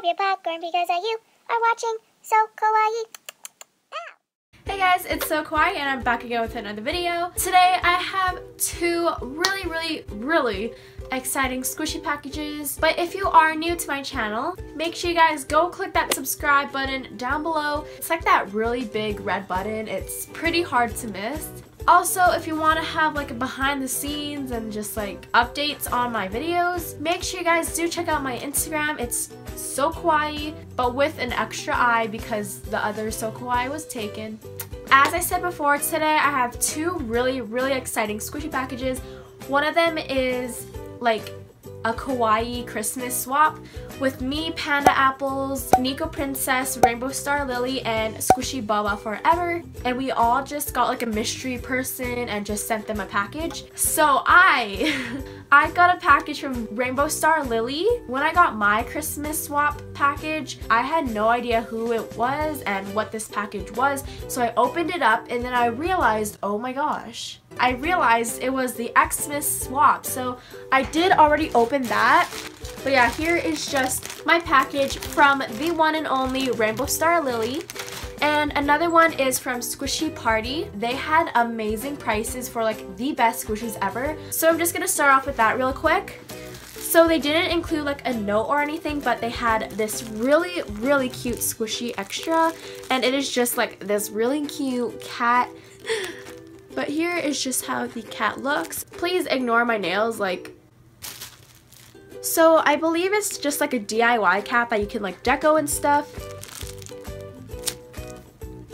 grab your popcorn because you are watching So Kawaii. Hey guys, it's So Kawaii and I'm back again with another video. Today I have two really, really, really exciting squishy packages. But if you are new to my channel, make sure you guys go click that subscribe button down below. It's like that really big red button. It's pretty hard to miss. Also, if you want to have like a behind the scenes and just like updates on my videos, make sure you guys do check out my Instagram. It's so kawaii, but with an extra I because the other so kawaii was taken. As I said before, today I have two really, really exciting squishy packages. One of them is like a kawaii Christmas swap with me, Panda Apples, Nico Princess, Rainbow Star Lily, and Squishy Baba Forever. And we all just got like a mystery person and just sent them a package. So I, I got a package from Rainbow Star Lily. When I got my Christmas swap package, I had no idea who it was and what this package was. So I opened it up and then I realized, oh my gosh, I realized it was the Xmas swap. So I did already open that. But yeah, here is just my package from the one and only Rainbow Star Lily. And another one is from Squishy Party. They had amazing prices for like the best squishies ever. So I'm just gonna start off with that real quick. So they didn't include like a note or anything, but they had this really, really cute squishy extra. And it is just like this really cute cat. But here is just how the cat looks. Please ignore my nails, like... So I believe it's just like a DIY cat that you can like deco and stuff.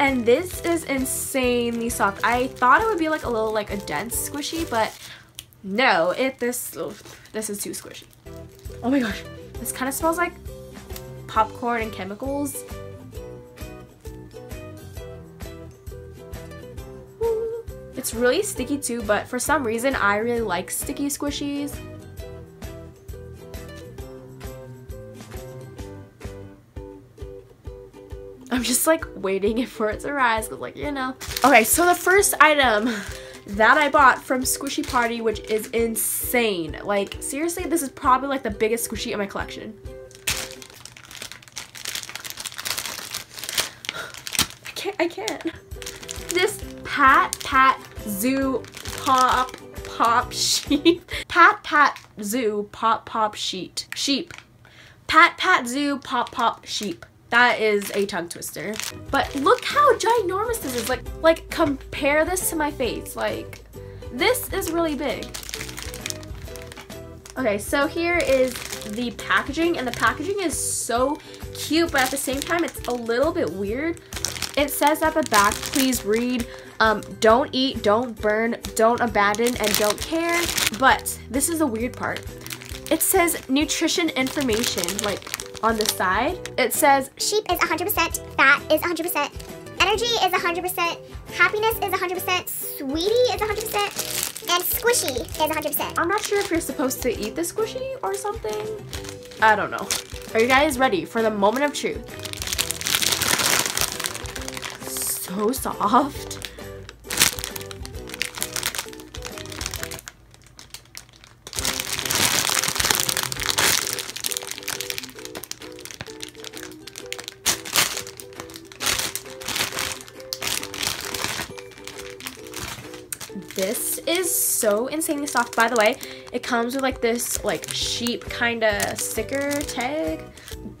And this is insanely soft. I thought it would be like a little like a dense squishy, but no, it this oh, this is too squishy. Oh my gosh, this kind of smells like popcorn and chemicals. It's really sticky too, but for some reason I really like sticky squishies. Just like waiting for it to rise because like, you know. Okay, so the first item that I bought from Squishy Party, which is insane. Like, seriously, this is probably like the biggest squishy in my collection. I can't, I can't. This Pat Pat Zoo Pop Pop Sheep. Pat Pat Zoo Pop Pop Sheet. Sheep. Pat Pat Zoo Pop Pop Sheep. That is a tongue twister. But look how ginormous this is. Like, like compare this to my face. Like, this is really big. Okay, so here is the packaging, and the packaging is so cute, but at the same time, it's a little bit weird. It says at the back, please read um, don't eat, don't burn, don't abandon, and don't care. But this is the weird part. It says nutrition information, like on the side. It says sheep is 100%, fat is 100%, energy is 100%, happiness is 100%, sweetie is 100%, and squishy is 100%. I'm not sure if you're supposed to eat the squishy or something. I don't know. Are you guys ready for the moment of truth? So soft. This is so insanely soft by the way it comes with like this like sheep kind of sticker tag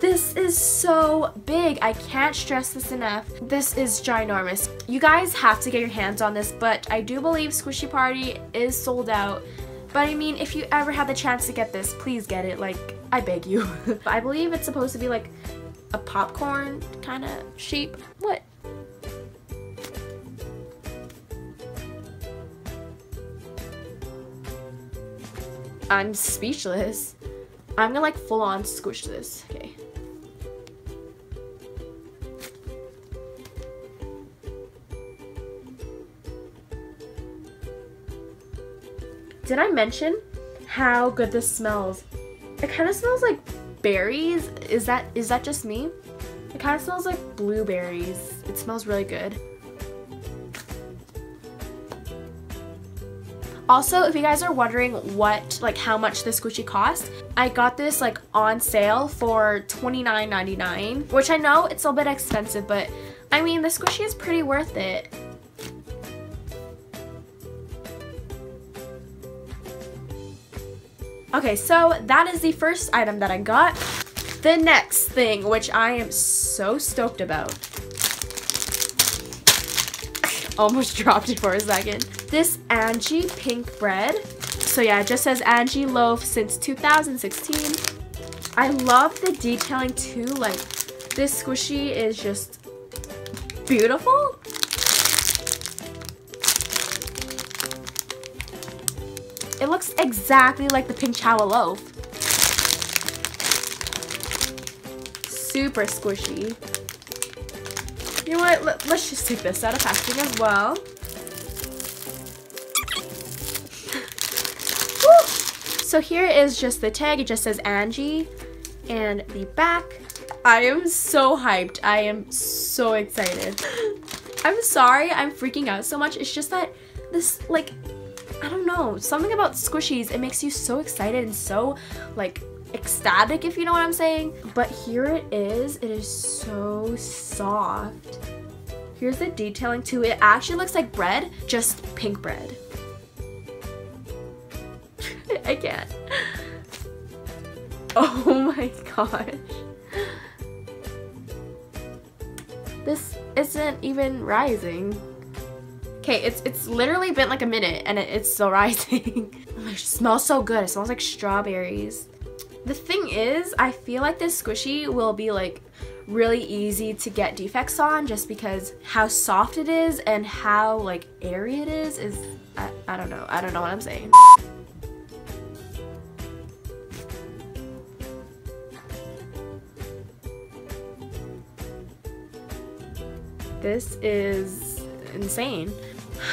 this is so big i can't stress this enough this is ginormous you guys have to get your hands on this but i do believe squishy party is sold out but I mean, if you ever had the chance to get this, please get it. Like, I beg you. I believe it's supposed to be like a popcorn kind of sheep. What? I'm speechless. I'm gonna like full on squish this. Okay. Did I mention how good this smells? It kind of smells like berries. Is that is that just me? It kind of smells like blueberries. It smells really good. Also, if you guys are wondering what, like how much the squishy cost, I got this like on sale for $29.99, which I know it's a bit expensive, but I mean, the squishy is pretty worth it. Okay, so that is the first item that I got. The next thing, which I am so stoked about. Almost dropped it for a second. This Angie pink bread. So yeah, it just says Angie loaf since 2016. I love the detailing too. Like, this squishy is just beautiful. It looks exactly like the pink chowa loaf. Super squishy. You know what? Let, us just take this out of packaging as well. So here is just the tag. It just says Angie. And the back. I am so hyped. I am so excited. I'm sorry I'm freaking out so much. It's just that this, like, I don't know, something about squishies, it makes you so excited and so like ecstatic if you know what I'm saying. But here it is, it is so soft. Here's the detailing too. It actually looks like bread, just pink bread. I can't. Oh my gosh. This isn't even rising. Okay, it's it's literally been like a minute and it, it's still rising. oh, it smells so good. It smells like strawberries. The thing is, I feel like this squishy will be like really easy to get defects on just because how soft it is and how like airy it is is I, I don't know. I don't know what I'm saying. This is insane.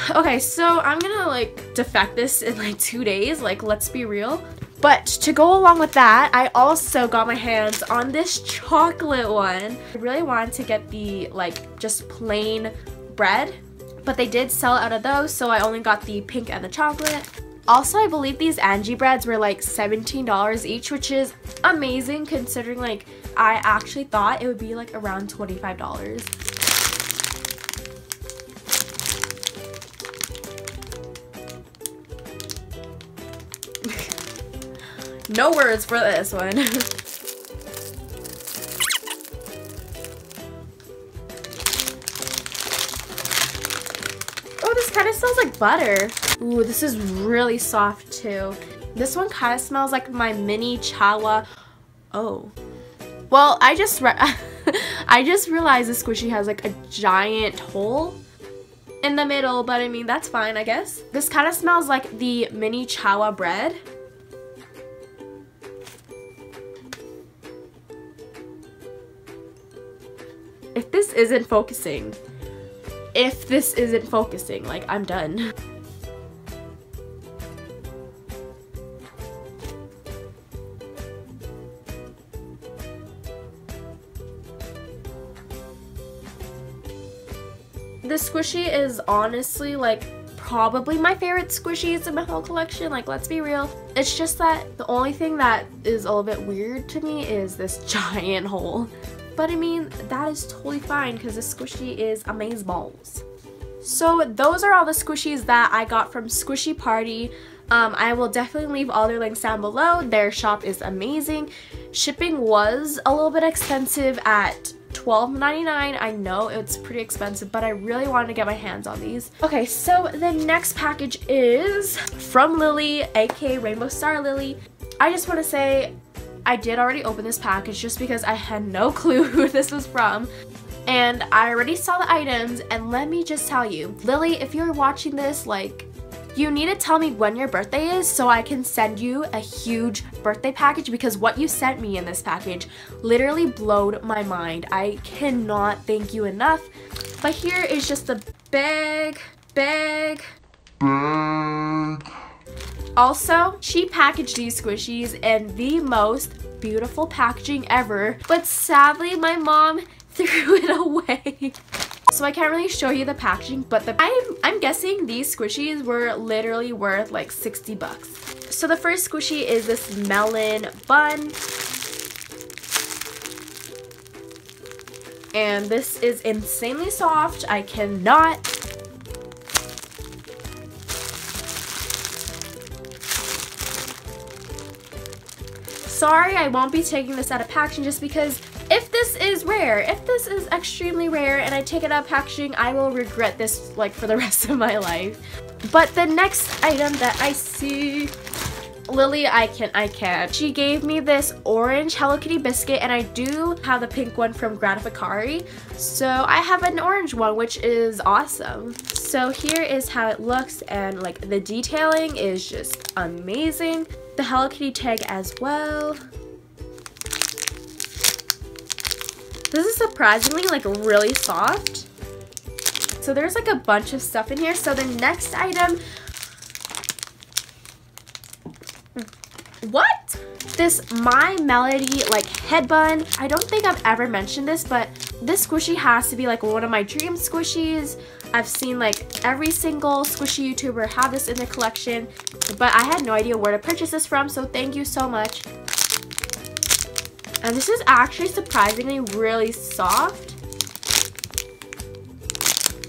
Okay, so I'm gonna like defect this in like two days, like let's be real. But to go along with that, I also got my hands on this chocolate one. I really wanted to get the like just plain bread, but they did sell out of those, so I only got the pink and the chocolate. Also, I believe these Angie breads were like $17 each, which is amazing considering like I actually thought it would be like around $25. No words for this one. oh, this kind of smells like butter. Ooh, this is really soft too. This one kind of smells like my mini chowa. Oh. Well, I just I just realized the squishy has like a giant hole in the middle, but I mean, that's fine, I guess. This kind of smells like the mini chowa bread. if this isn't focusing, if this isn't focusing, like I'm done. squishy is honestly like probably my favorite squishies in my whole collection, like let's be real. It's just that the only thing that is a little bit weird to me is this giant hole. But I mean, that is totally fine because the squishy is amaze balls. So those are all the squishies that I got from Squishy Party. Um, I will definitely leave all their links down below. Their shop is amazing. Shipping was a little bit expensive at $12.99. I know it's pretty expensive, but I really wanted to get my hands on these. Okay, so the next package is from Lily, aka Rainbow Star Lily. I just want to say I did already open this package just because I had no clue who this was from. And I already saw the items and let me just tell you, Lily, if you're watching this, like, you need to tell me when your birthday is so I can send you a huge birthday package because what you sent me in this package literally blowed my mind. I cannot thank you enough. But here is just the bag, bag, bag. Also, she packaged these squishies in the most beautiful packaging ever, but sadly my mom threw it away. So I can't really show you the packaging, but the I'm, I'm guessing these squishies were literally worth like 60 bucks. So the first squishy is this melon bun. And this is insanely soft. I cannot sorry I won't be taking this out of packaging just because if this is rare, if this is extremely rare and I take it out of packaging, I will regret this like for the rest of my life. But the next item that I see Lily, I can, I can. She gave me this orange Hello Kitty biscuit and I do have the pink one from Gratificari. So I have an orange one, which is awesome. So here is how it looks and like the detailing is just amazing the Hello Kitty tag as well. This is surprisingly like really soft. So there's like a bunch of stuff in here. So the next item, what? This My Melody like head bun. I don't think I've ever mentioned this, but this squishy has to be like one of my dream squishies. I've seen like every single squishy YouTuber have this in their collection, but I had no idea where to purchase this from, so thank you so much. And this is actually surprisingly really soft.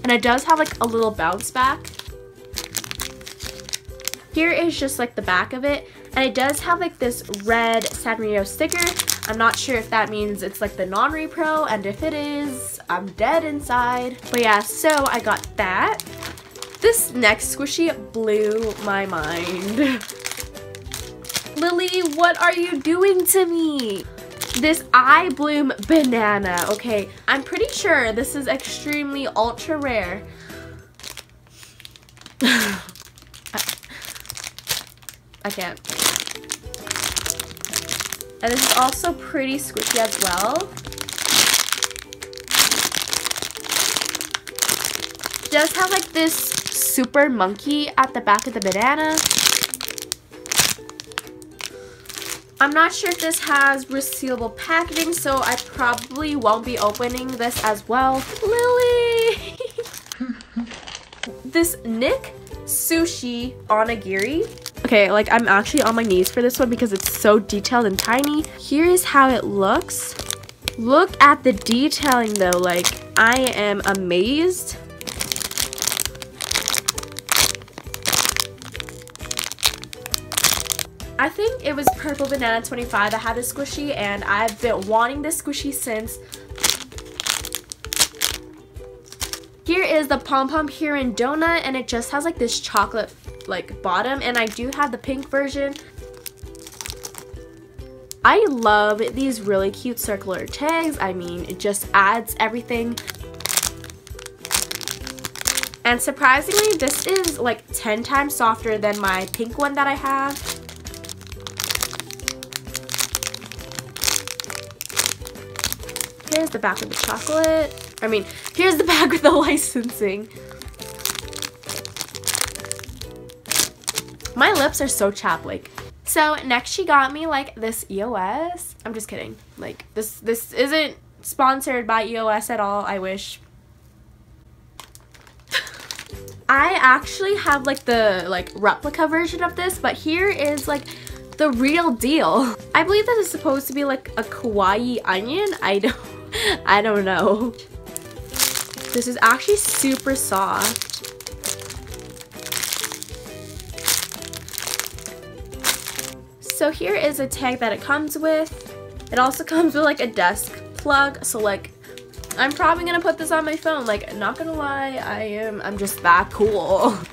And it does have like a little bounce back. Here is just like the back of it. And it does have like this red Sanrio sticker. I'm not sure if that means it's like the non-repro, and if it is, I'm dead inside. But yeah, so I got that. This next squishy blew my mind. Lily, what are you doing to me? This iBloom banana, okay? I'm pretty sure this is extremely ultra rare. I, I can't. And this is also pretty squishy as well. Does have like this super monkey at the back of the banana. I'm not sure if this has resealable packaging, so I probably won't be opening this as well. Lily! this Nick Sushi Onigiri Okay, like I'm actually on my knees for this one because it's so detailed and tiny. Here is how it looks. Look at the detailing though, like I am amazed. I think it was Purple Banana 25 that had this squishy and I've been wanting this squishy since. Here is the Pom Pom Purin Donut and it just has like this chocolate like bottom and I do have the pink version. I love these really cute circular tags. I mean, it just adds everything. And surprisingly, this is like 10 times softer than my pink one that I have. Here's the back of the chocolate. I mean, here's the back with the licensing. My lips are so chapped, like. So next she got me like this EOS. I'm just kidding. Like this this isn't sponsored by EOS at all. I wish. I actually have like the like replica version of this, but here is like the real deal. I believe this is supposed to be like a kawaii onion. I don't I don't know. This is actually super soft. So here is a tag that it comes with. It also comes with like a desk plug. So like, I'm probably gonna put this on my phone. Like, not gonna lie, I am, I'm just that cool.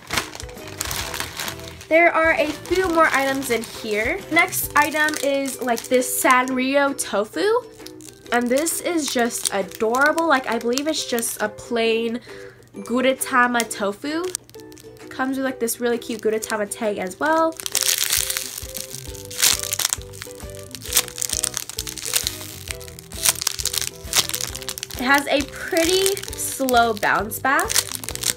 There are a few more items in here. Next item is like this Sanrio tofu. And this is just adorable. Like, I believe it's just a plain Gudetama tofu. Comes with like this really cute Gudetama tag as well. It has a pretty slow bounce back.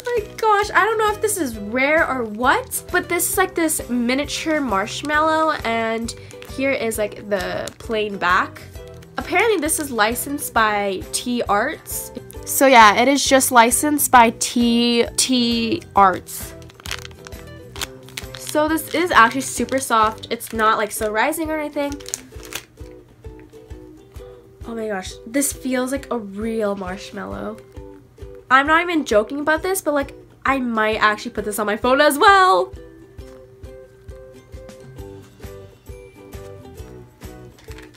My gosh, I don't know if this is rare or what, but this is like this miniature marshmallow and here is like the plain back. Apparently this is licensed by T Arts. So yeah, it is just licensed by T T Arts. So this is actually super soft. It's not like so rising or anything. Oh my gosh, this feels like a real marshmallow. I'm not even joking about this, but like I might actually put this on my phone as well.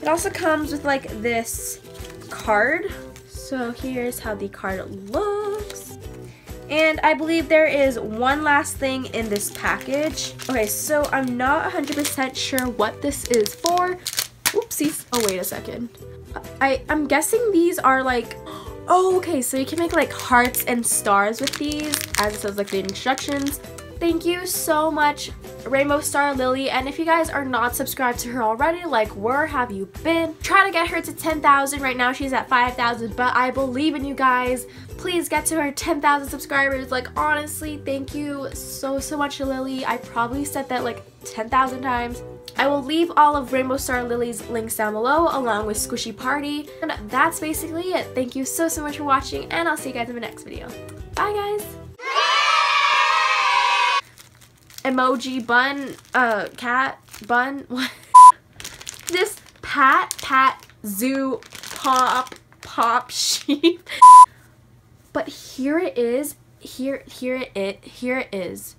It also comes with like this card. So here's how the card looks. And I believe there is one last thing in this package. Okay, so I'm not 100% sure what this is for. Oopsies. Oh, wait a second. I, I'm guessing these are like, oh, okay, so you can make like hearts and stars with these, as it says like the instructions. Thank you so much, Rainbow Star Lily. And if you guys are not subscribed to her already, like where have you been? Try to get her to 10,000. Right now she's at 5,000, but I believe in you guys. Please get to her 10,000 subscribers. Like honestly, thank you so, so much, Lily. I probably said that like 10,000 times. I will leave all of Rainbow Star Lily's links down below along with Squishy Party. And that's basically it. Thank you so, so much for watching and I'll see you guys in the next video. Bye guys! Emoji bun, uh, cat bun. This pat, pat, zoo, pop, pop, sheep. but here it is. Here, here it, here it is.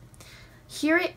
Here it